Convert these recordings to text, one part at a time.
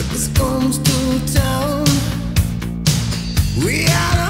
circus comes to town. We are.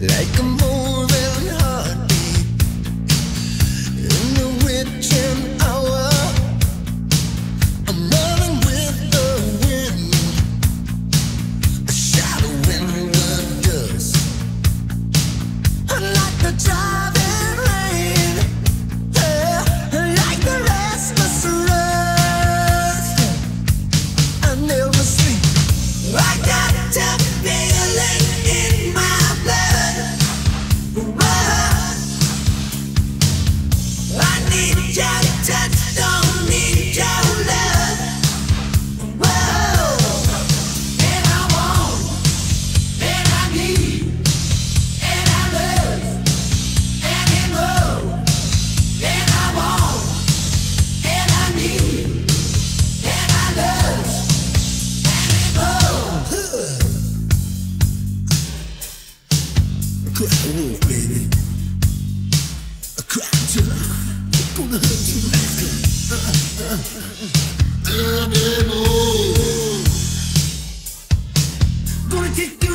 like a moon. I'm gonna hurt you like a animal. Gonna take